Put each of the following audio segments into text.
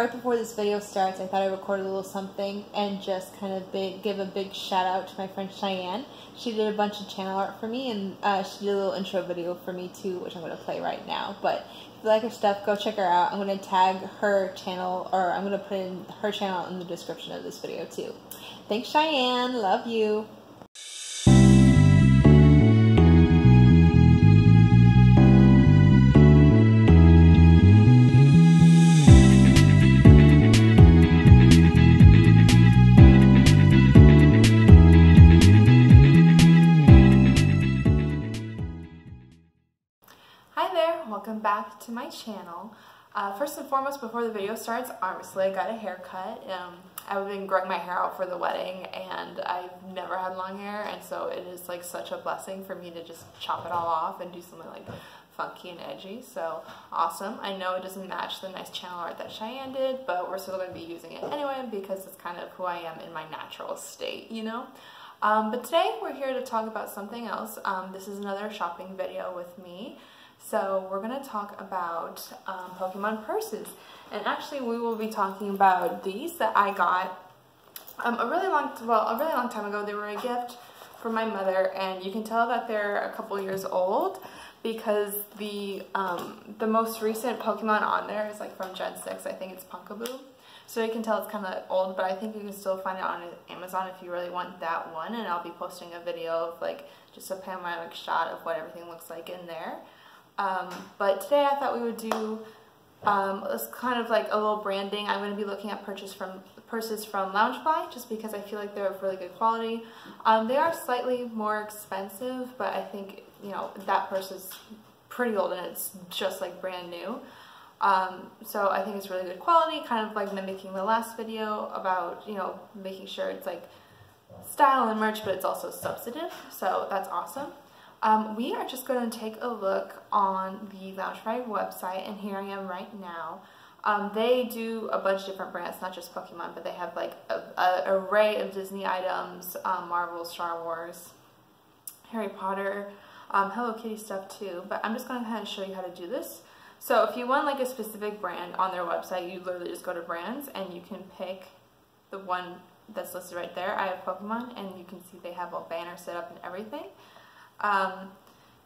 right before this video starts, I thought I'd record a little something and just kind of big, give a big shout out to my friend Cheyenne. She did a bunch of channel art for me and uh, she did a little intro video for me too, which I'm going to play right now. But if you like her stuff, go check her out. I'm going to tag her channel or I'm going to put in her channel in the description of this video too. Thanks Cheyenne. Love you. To my channel. Uh, first and foremost, before the video starts, obviously I got a haircut. Um, I've been growing my hair out for the wedding and I've never had long hair and so it is like such a blessing for me to just chop it all off and do something like funky and edgy. So awesome. I know it doesn't match the nice channel art that Cheyenne did, but we're still going to be using it anyway because it's kind of who I am in my natural state, you know? Um, but today we're here to talk about something else. Um, this is another shopping video with me. So we're going to talk about um, Pokemon purses. And actually we will be talking about these that I got um, a really long, well, a really long time ago. They were a gift from my mother and you can tell that they're a couple years old because the um, the most recent Pokemon on there is like from Gen 6. I think it's Pumpkaboo. So you can tell it's kind of old, but I think you can still find it on Amazon if you really want that one. And I'll be posting a video of like just a panoramic shot of what everything looks like in there. Um, but today I thought we would do um, it's kind of like a little branding. I'm going to be looking at purchase from purses from Loungefly just because I feel like they're of really good quality. Um, they are slightly more expensive, but I think you know that purse is pretty old and it's just like brand new. Um, so I think it's really good quality, kind of like mimicking the last video about you know making sure it's like style and merch, but it's also substantive. So that's awesome. Um, we are just going to take a look on the Loungefly website, and here I am right now. Um, they do a bunch of different brands, not just Pokemon, but they have like an array of Disney items, um, Marvel, Star Wars, Harry Potter, um, Hello Kitty stuff too. But I'm just going to kind of show you how to do this. So if you want like a specific brand on their website, you literally just go to brands and you can pick the one that's listed right there. I have Pokemon, and you can see they have a banner set up and everything. Um,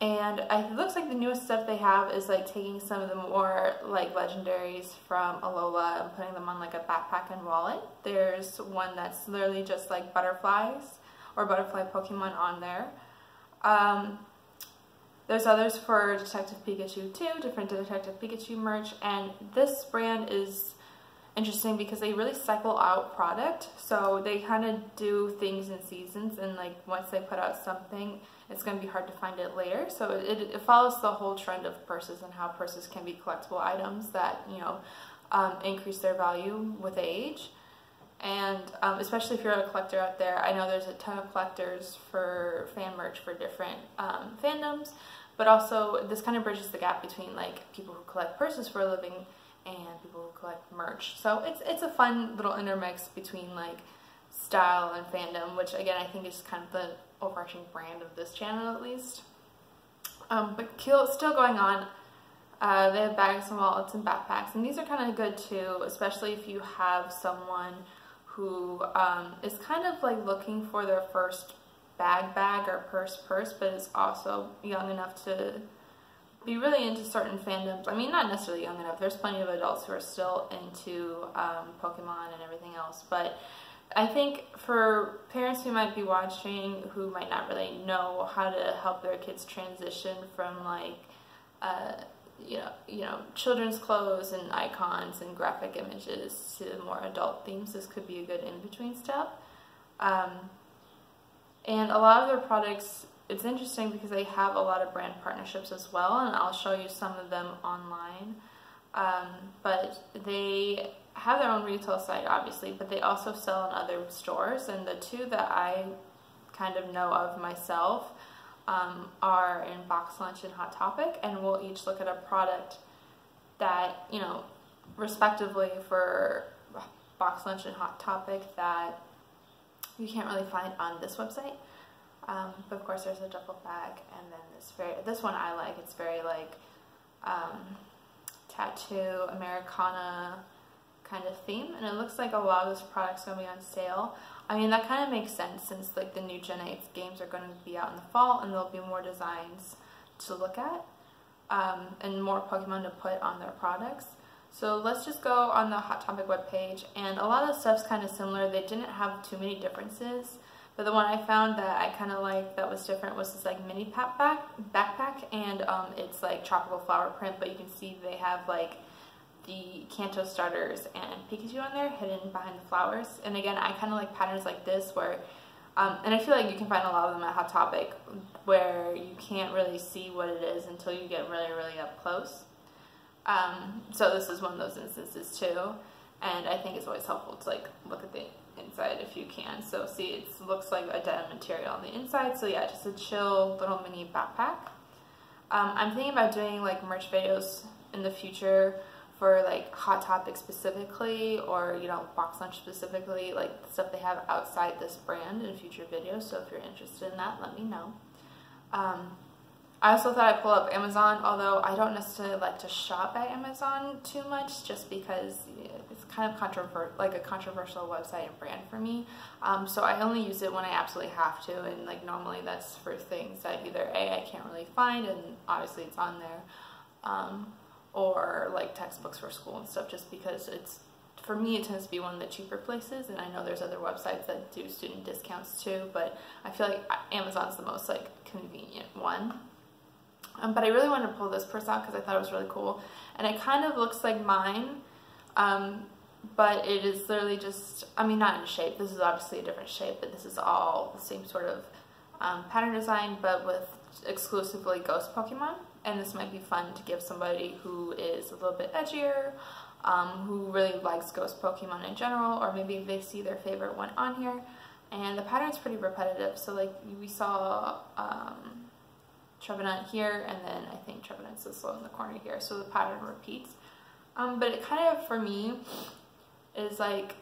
and it looks like the newest stuff they have is like taking some of the more like legendaries from Alola and putting them on like a backpack and wallet. There's one that's literally just like butterflies or butterfly Pokemon on there. Um, there's others for Detective Pikachu too, different Detective Pikachu merch, and this brand is interesting because they really cycle out product. So they kind of do things in seasons, and like once they put out something, it's going to be hard to find it later. So it, it, follows the whole trend of purses and how purses can be collectible items that, you know, um, increase their value with age. And um, especially if you're a collector out there, I know there's a ton of collectors for fan merch for different um, fandoms, but also this kind of bridges the gap between like people who collect purses for a living and people collect merch. So it's, it's a fun little intermix between like style and fandom, which again I think is kind of the overarching brand of this channel at least. Um, but still going on, uh, they have bags and wallets and backpacks, and these are kind of good too, especially if you have someone who um, is kind of like looking for their first bag bag or purse purse, but is also young enough to be really into certain fandoms. I mean, not necessarily young enough. There's plenty of adults who are still into um, Pokemon and everything else, but I think for parents who might be watching who might not really know how to help their kids transition from like uh, you know you know children's clothes and icons and graphic images to more adult themes this could be a good in-between step um, and a lot of their products it's interesting because they have a lot of brand partnerships as well and I'll show you some of them online um, but they have their own retail site, obviously, but they also sell in other stores. And the two that I kind of know of myself um, are in Box Lunch and Hot Topic, and we'll each look at a product that, you know, respectively for Box Lunch and Hot Topic that you can't really find on this website. Um, but of course, there's a duffel bag, and then this very this one I like. It's very like um, tattoo Americana kind of theme, and it looks like a lot of this product's to be on sale. I mean, that kind of makes sense since like the new Gen 8 games are going to be out in the fall, and there'll be more designs to look at, um, and more Pokemon to put on their products. So let's just go on the Hot Topic webpage, and a lot of stuff's kind of similar. They didn't have too many differences, but the one I found that I kind of like that was different was this like mini pack back backpack, and um, it's like tropical flower print, but you can see they have like the Kanto starters and Pikachu on there hidden behind the flowers. And again, I kind of like patterns like this where, um, and I feel like you can find a lot of them at Hot Topic where you can't really see what it is until you get really, really up close. Um, so this is one of those instances too. And I think it's always helpful to like look at the inside if you can. So see, it looks like a denim material on the inside. So yeah, just a chill little mini backpack. Um, I'm thinking about doing like merch videos in the future for like Hot Topic specifically or you know Box Lunch specifically, like stuff they have outside this brand in future videos. So if you're interested in that, let me know. Um, I also thought I'd pull up Amazon, although I don't necessarily like to shop at Amazon too much just because kind of controversial, like a controversial website and brand for me. Um, so I only use it when I absolutely have to and like normally that's for things that either A, I can't really find and obviously it's on there. Um, or like textbooks for school and stuff just because it's for me it tends to be one of the cheaper places and I know there's other websites that do student discounts too but I feel like Amazon's the most like convenient one um, but I really wanted to pull this purse out because I thought it was really cool and it kind of looks like mine um, but it is literally just I mean not in shape this is obviously a different shape but this is all the same sort of um, pattern design but with exclusively ghost Pokemon and this might be fun to give somebody who is a little bit edgier, um, who really likes ghost Pokemon in general, or maybe they see their favorite one on here. And the pattern's pretty repetitive, so like we saw um, Trevenant here, and then I think Trevenant's this in the corner here, so the pattern repeats. Um, but it kind of, for me, is like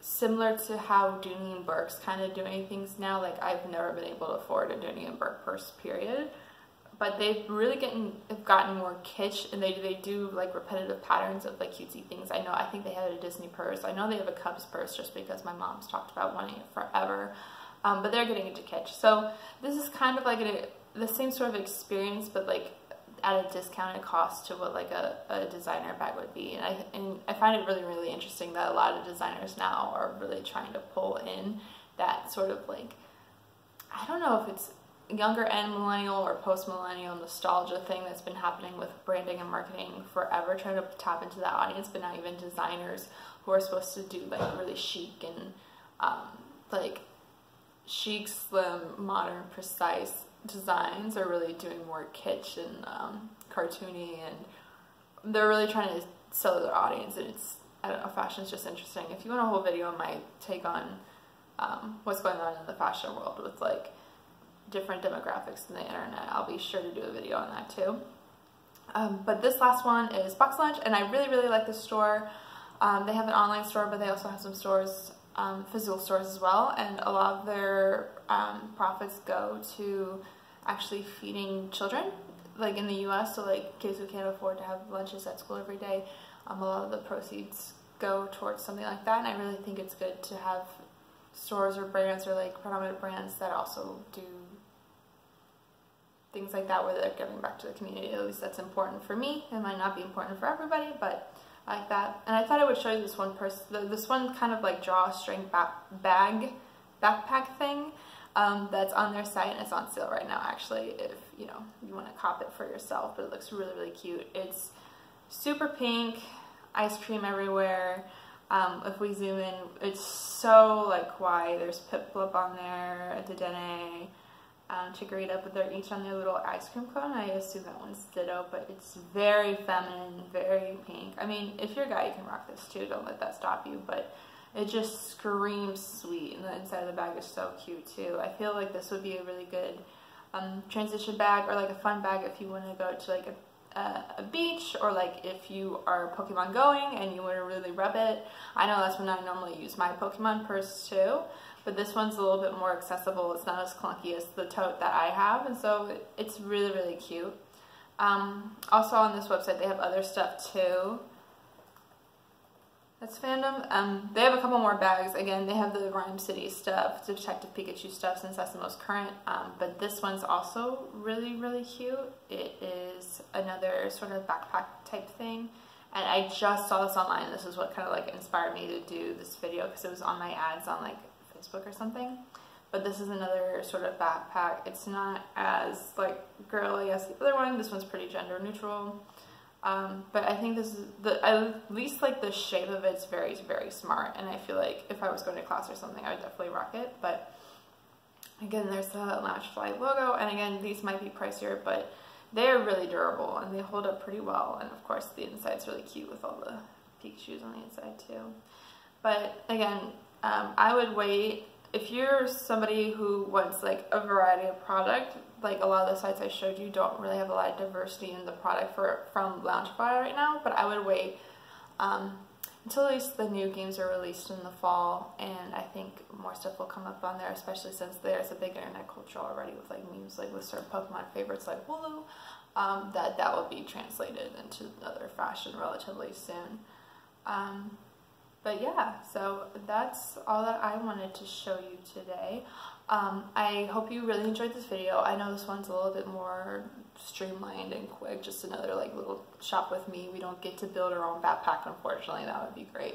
similar to how Dooney and Bourke's kind of doing things now. Like I've never been able to afford a Dooney and Bourke purse, period but they've really gotten have gotten more kitsch and they they do like repetitive patterns of like cutesy things. I know I think they have a Disney purse. I know they have a Cubs purse just because my mom's talked about wanting it forever. Um, but they're getting into kitsch. So this is kind of like a, the same sort of experience, but like at a discounted cost to what like a, a designer bag would be. And I, and I find it really, really interesting that a lot of designers now are really trying to pull in that sort of like, I don't know if it's younger and millennial or post-millennial nostalgia thing that's been happening with branding and marketing forever, trying to tap into that audience, but now even designers who are supposed to do like really chic and um, like chic, slim, modern, precise designs are really doing more kitsch and um, cartoony and they're really trying to sell to their audience and it's, I don't know, fashion's just interesting. If you want a whole video on my take on um, what's going on in the fashion world with like different demographics in the internet. I'll be sure to do a video on that too. Um, but this last one is Box Lunch, and I really, really like this store. Um, they have an online store, but they also have some stores, um, physical stores as well, and a lot of their um, profits go to actually feeding children, like in the U.S., so like kids who can't afford to have lunches at school every day, um, a lot of the proceeds go towards something like that, and I really think it's good to have stores or brands or like predominant brands that also do things like that where they're giving back to the community. At least that's important for me. It might not be important for everybody, but I like that. And I thought I would show you this one person, this one kind of like drawstring back bag, backpack thing um, that's on their site and it's on sale right now actually if you know you want to cop it for yourself, but it looks really, really cute. It's super pink, ice cream everywhere. Um, if we zoom in, it's so like why There's Piplup on there, Dedenne, um, Chikorita, but they're each on their little ice cream cone. I assume that one's Ditto, but it's very feminine, very pink. I mean, if you're a guy, you can rock this too. Don't let that stop you, but it just screams sweet, and the inside of the bag is so cute too. I feel like this would be a really good um, transition bag or like a fun bag if you want to go to like a, a, beach or like if you are Pokemon going and you want to really rub it. I know that's when I normally use my Pokemon purse too but this one's a little bit more accessible. It's not as clunky as the tote that I have, and so it's really, really cute. Um, also on this website, they have other stuff too. That's fandom. Um, they have a couple more bags. Again, they have the Rhyme City stuff, the Detective Pikachu stuff, since that's the most current. Um, but this one's also really, really cute. It is another sort of backpack type thing. And I just saw this online. This is what kind of like inspired me to do this video because it was on my ads on like Facebook or something. But this is another sort of backpack. It's not as like girly as the other one. This one's pretty gender neutral. Um, but I think this is the at least like the shape of it's very very smart, and I feel like if I was going to class or something, I would definitely rock it. But again, there's the Loungefly logo, and again, these might be pricier, but they are really durable and they hold up pretty well. And of course, the inside's really cute with all the Pikachus on the inside too. But again, um, I would wait if you're somebody who wants like a variety of product like a lot of the sites I showed you don't really have a lot of diversity in the product for from Loungefly right now, but I would wait um, until at least the new games are released in the fall, and I think more stuff will come up on there, especially since there's a big internet culture already with like memes like with certain Pokemon favorites like Wooloo, um, that that will be translated into other fashion relatively soon. Um, but yeah, so that's all that I wanted to show you today. Um, I hope you really enjoyed this video. I know this one's a little bit more streamlined and quick, just another like little shop with me. We don't get to build our own backpack, unfortunately. That would be great.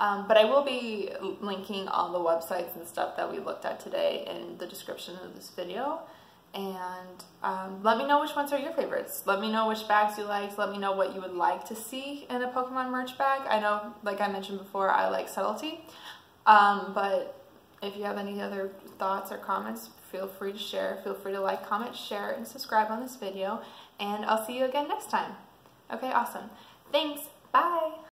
Um, but I will be linking all the websites and stuff that we looked at today in the description of this video. And um, let me know which ones are your favorites. Let me know which bags you liked. Let me know what you would like to see in a Pokemon merch bag. I know, like I mentioned before, I like subtlety. Um, but if you have any other thoughts or comments, feel free to share. Feel free to like, comment, share, and subscribe on this video. And I'll see you again next time. Okay, awesome. Thanks. Bye.